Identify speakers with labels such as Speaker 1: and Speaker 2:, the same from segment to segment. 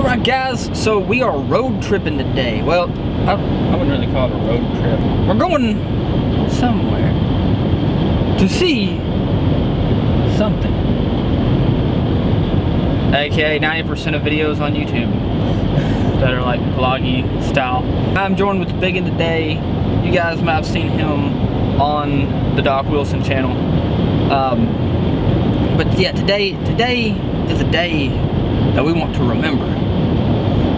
Speaker 1: All right, guys. So we are road tripping today. Well, I, I wouldn't really call it a road trip. We're going somewhere to see something. AKA 90% of videos on YouTube that are like vloggy style. I'm joined with Biggin today. You guys might have seen him on the Doc Wilson channel. Um, but yeah, today today is a day that we want to remember.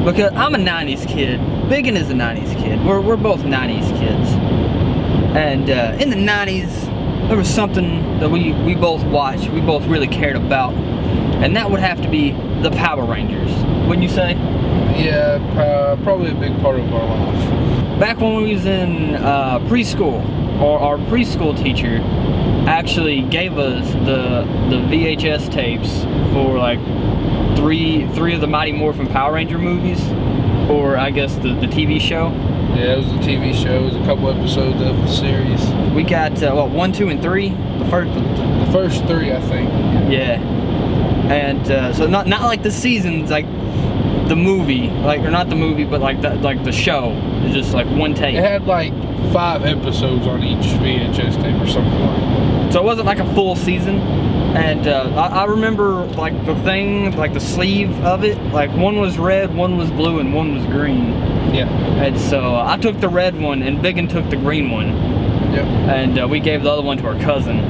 Speaker 1: Because I'm a 90s kid. Biggin is a 90s kid. We're, we're both 90s kids. And uh, in the 90s, there was something that we, we both watched, we both really cared about. And that would have to be the Power Rangers. Wouldn't you say?
Speaker 2: Yeah, uh, probably a big part of our life.
Speaker 1: Back when we was in uh, preschool, our, our preschool teacher actually gave us the the VHS tapes for like three three of the Mighty Morphin Power Ranger movies, or I guess the, the TV show.
Speaker 2: Yeah, it was a TV show. It was a couple episodes of the series.
Speaker 1: We got uh, what one, two, and three. The first,
Speaker 2: The first three, I think.
Speaker 1: yeah. And uh, so not not like the seasons, like the movie, like or not the movie, but like the like the show. It's just like one tape.
Speaker 2: It had like five episodes on each VHS tape or something like that.
Speaker 1: So it wasn't like a full season. And uh, I, I remember like the thing, like the sleeve of it, like one was red, one was blue, and one was green.
Speaker 2: Yeah.
Speaker 1: And so uh, I took the red one, and Biggin took the green one,
Speaker 2: Yep.
Speaker 1: and uh, we gave the other one to our cousin.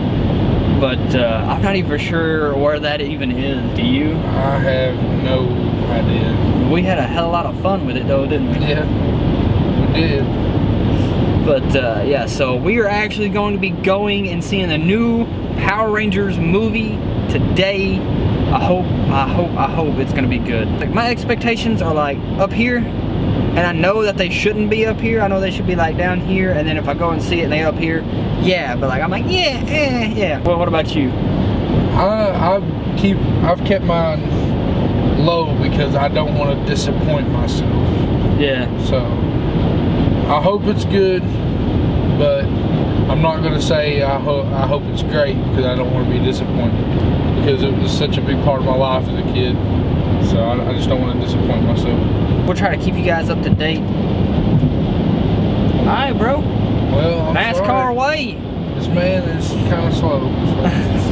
Speaker 1: But uh, I'm not even sure where that even is. Do you?
Speaker 2: I have no idea.
Speaker 1: We had a hell of a lot of fun with it, though, didn't we?
Speaker 2: Yeah. We did.
Speaker 1: But uh, yeah, so we are actually going to be going and seeing the new Power Rangers movie today. I hope, I hope, I hope it's gonna be good. Like my expectations are like up here, and I know that they shouldn't be up here. I know they should be like down here, and then if I go and see it and they up here, yeah. But like I'm like yeah, eh, yeah. Well, what about you?
Speaker 2: I I keep I've kept mine low because I don't want to disappoint myself.
Speaker 1: Yeah,
Speaker 2: So I hope it's good, but I'm not gonna say I hope I hope it's great because I don't want to be disappointed because it was such a big part of my life as a kid. So I, I just don't want to disappoint myself.
Speaker 1: we'll try to keep you guys up to date. All right, bro.
Speaker 2: Well, I'm
Speaker 1: NASCAR
Speaker 2: sorry.
Speaker 1: away.
Speaker 2: This man is kind of slow.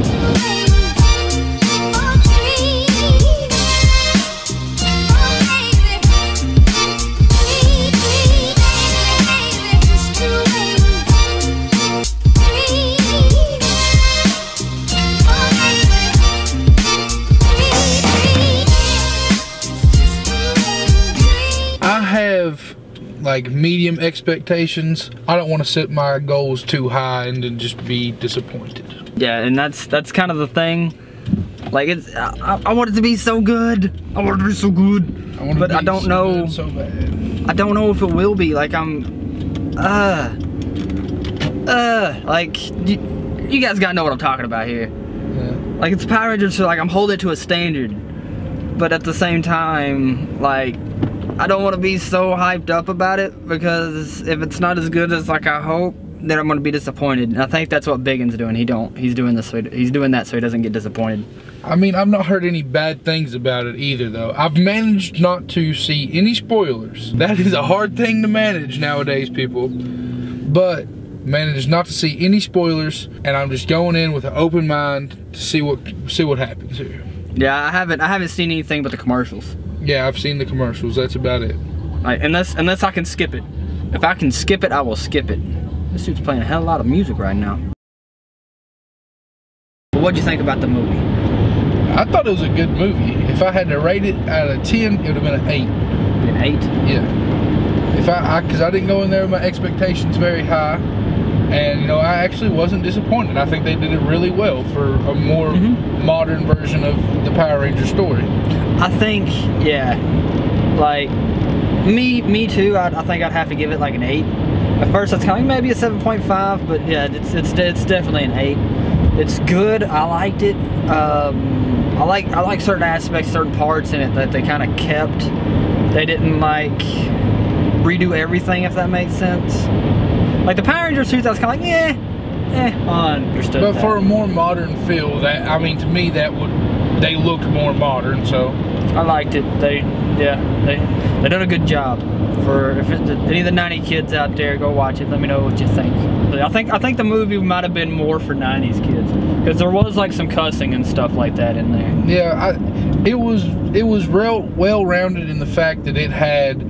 Speaker 2: like medium expectations. I don't want to set my goals too high and then just be disappointed.
Speaker 1: Yeah, and that's that's kind of the thing. Like it's, I, I- want it to be so good. I want it to be so good.
Speaker 2: I
Speaker 1: But
Speaker 2: be
Speaker 1: I don't
Speaker 2: so
Speaker 1: know-
Speaker 2: so bad.
Speaker 1: I don't know if it will be. Like I'm, uh, uh, like you, you guys gotta know what I'm talking about here.
Speaker 2: Yeah.
Speaker 1: Like it's Power Rangers, so like I'm holding it to a standard, but at the same time, like I don't want to be so hyped up about it because if it's not as good as like I hope, then I'm gonna be disappointed. And I think that's what Biggin's doing. He don't. He's doing this. So he, he's doing that so he doesn't get disappointed.
Speaker 2: I mean, I've not heard any bad things about it either, though. I've managed not to see any spoilers. That is a hard thing to manage nowadays, people. But managed not to see any spoilers, and I'm just going in with an open mind to see what see what happens here.
Speaker 1: Yeah, I haven't. I haven't seen anything but the commercials.
Speaker 2: Yeah, I've seen the commercials. That's about it.
Speaker 1: Like unless unless I can skip it. If I can skip it, I will skip it. This dude's playing a hell of a lot of music right now. What'd you think about the movie?
Speaker 2: I thought it was a good movie. If I had to rate it out of 10, it would have been an 8.
Speaker 1: An eight?
Speaker 2: Yeah. If I, because I, didn't go in there with my expectations very high, and you know, I actually wasn't disappointed. I think they did it really well for a more
Speaker 1: Mhm.
Speaker 2: modern version of the Power Ranger story.
Speaker 1: I think, yeah, like me, me too. I, I think I'd have to give it like an eight. At first, it's kind of maybe a seven point five, but yeah, it's it's it's definitely an eight. It's good. I liked it. Um, I like I like certain aspects, certain parts in it that they kind of kept. They didn't like redo everything, if that makes sense. Like the Power Rangers suits, I was kind of like, yeah, eh, I understood.
Speaker 2: But
Speaker 1: that.
Speaker 2: for a more modern feel, that I mean, to me, that would they looked more modern. So
Speaker 1: I liked it. They Yeah, they they done a good job. For if it, any of the 90 kids out there, go watch it. Let me know what you think. I think I think the movie might have been more for 90s kids because there was like some cussing and stuff like that in there.
Speaker 2: Yeah, I, it was it was real well rounded in the fact that it had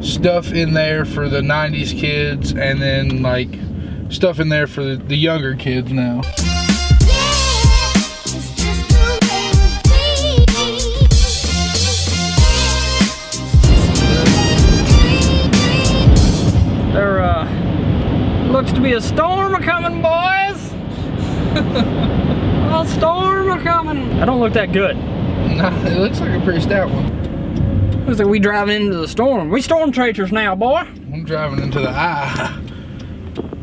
Speaker 2: stuff in there for the 90s kids and then like stuff in there for the, the younger kids now.
Speaker 1: There uh, looks to be a storm coming, boys. a storm coming. I don't look that good.
Speaker 2: Nah, it looks like a pretty stout one.
Speaker 1: Looks like we driving into the storm. We storm chasers now, boy.
Speaker 2: I'm driving into the eye,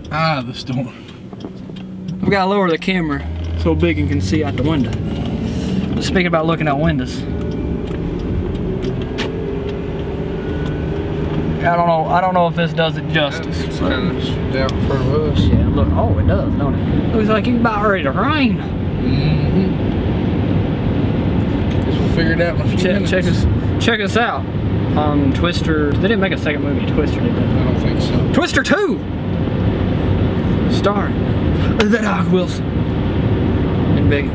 Speaker 2: eye of the storm.
Speaker 1: We gotta lower the camera so Biggin can see out the window. Speaking about looking out windows. I don't know. I don't know if this does it justice.
Speaker 2: It's kind of down in front of us.
Speaker 1: Yeah, look. Oh, it does, don't it? Looks like it's about ready to rain.
Speaker 2: Mm-hmm. Guess we'll figure it out in a few
Speaker 1: Check,
Speaker 2: minutes.
Speaker 1: check us. Check us out on Twister. They didn't make a second movie, Twister, did they?
Speaker 2: I don't think so.
Speaker 1: Twister 2! Starring the Doc Wilson and Big.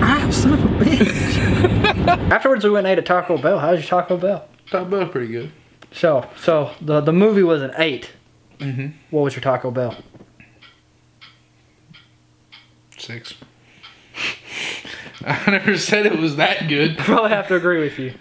Speaker 1: Ah, son of a bitch. Afterwards, we went and ate at Taco Bell. How's your Taco Bell?
Speaker 2: Taco Bell's pretty good.
Speaker 1: So, so the the movie was an eight.
Speaker 2: Mm-hmm.
Speaker 1: What was your Taco Bell?
Speaker 2: Six. I never said it was that good.
Speaker 1: I probably have to agree with you.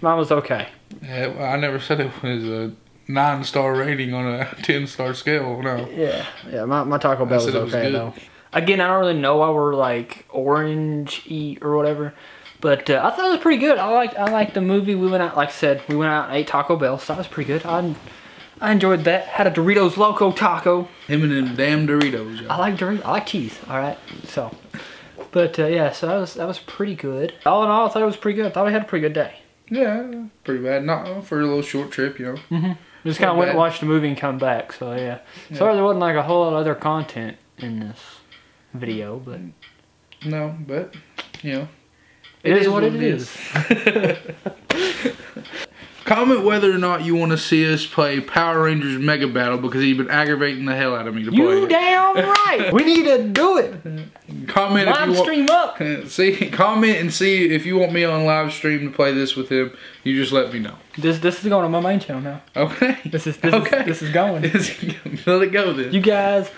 Speaker 1: Mine was okay.
Speaker 2: Yeah, well, I never said it was a nine star rating on a ten star scale. No.
Speaker 1: Yeah, yeah. My, my Taco Bell was
Speaker 2: it was
Speaker 1: okay though. Again, I don't really know why we're like orange eat or whatever, but uh, I thought it was pretty good. I liked I liked the movie. We went out, like I said, we went out and ate Taco Bell. So that was pretty good. I I enjoyed that. Had a Doritos Loco Taco.
Speaker 2: Him and them damn Doritos.
Speaker 1: I
Speaker 2: Y'all.
Speaker 1: like Doritos. I like cheese. All right. So, but uh, yeah, so that was that was pretty good. All in all, I thought it was pretty good. I thought we had a pretty good day.
Speaker 2: Yeah, pretty bad. Not for a little short trip, you know.
Speaker 1: Mm
Speaker 2: -hmm.
Speaker 1: Just kind of went and watched the movie and come back. So yeah. Sorry there wasn't like a whole lot of other content in this video, but
Speaker 2: No, but you know.
Speaker 1: it is, what it is.
Speaker 2: Comment whether or not you want to see us play Power Rangers Mega Battle because he's been aggravating the hell out of me to play
Speaker 1: You
Speaker 2: it.
Speaker 1: damn right. we need to do it.
Speaker 2: Comment if
Speaker 1: Live
Speaker 2: you want.
Speaker 1: stream up.
Speaker 2: See, comment and see if you want me on live stream to play this with him. You just let me know.
Speaker 1: This this is going on my main channel now.
Speaker 2: Okay.
Speaker 1: This is this
Speaker 2: okay.
Speaker 1: is this is going.
Speaker 2: let it go then.
Speaker 1: You guys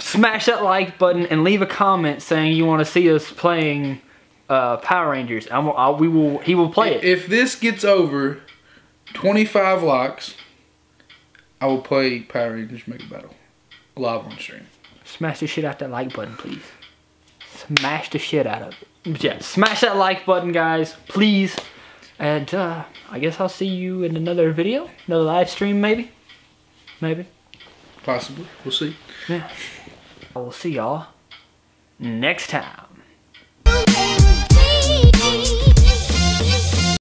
Speaker 1: smash that like button and leave a comment saying you want to see us playing uh, Power Rangers. I'm, I, we will. He will play it.
Speaker 2: If this gets over 25 likes, I will play Power Rangers Mega Battle live on stream.
Speaker 1: Smash the shit out that like button, please. Smash the shit out of it. Yeah, smash that like button, guys, please. And uh, I guess I'll see you in another video, another live stream, maybe. Maybe.
Speaker 2: Possibly. We'll see.
Speaker 1: Yeah. I will see y'all next time.